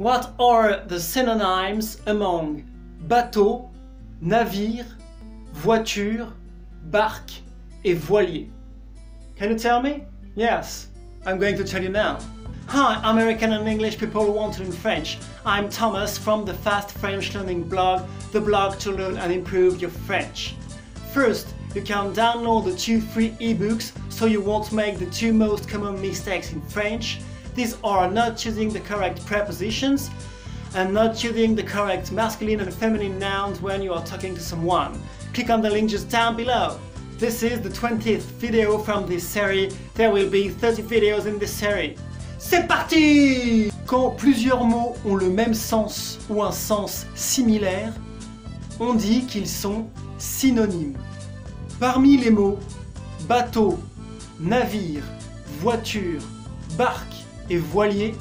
What are the synonyms among bateau, navire, voiture, barque et voilier? Can you tell me? Yes, I'm going to tell you now. Hi, American and English people who want to learn French. I'm Thomas from the Fast French Learning blog, the blog to learn and improve your French. First, you can download the two free ebooks so you won't make the two most common mistakes in French. These are not choosing the correct prepositions and not choosing the correct masculine and feminine nouns when you are talking to someone. Click on the link just down below. This is the 20th video from this series. There will be 30 videos in this series. C'est parti Quand plusieurs mots ont le même sens ou un sens similaire, on dit qu'ils sont synonymes. Parmi les mots bateau, navire, voiture, barque et voilier,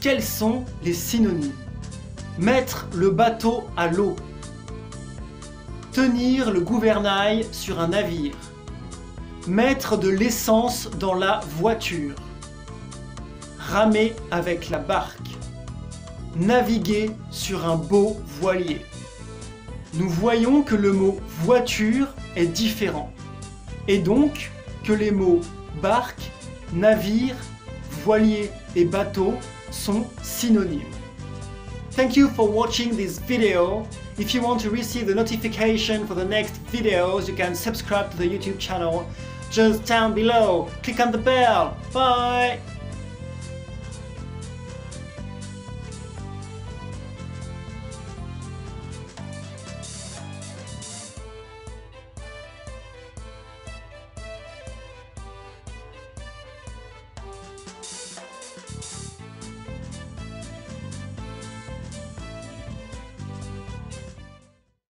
quels sont les synonymes? Mettre le bateau à l'eau. Tenir le gouvernail sur un navire. Mettre de l'essence dans la voiture. Ramer avec la barque. Naviguer sur un beau voilier. Nous voyons que le mot voiture est différent. Et donc que les mots barque, navire, voilier et bateau sont synonymes. Thank you for watching this video. If you want to receive the notification for the next videos, you can subscribe to the YouTube channel just down below. Click on the bell. Bye!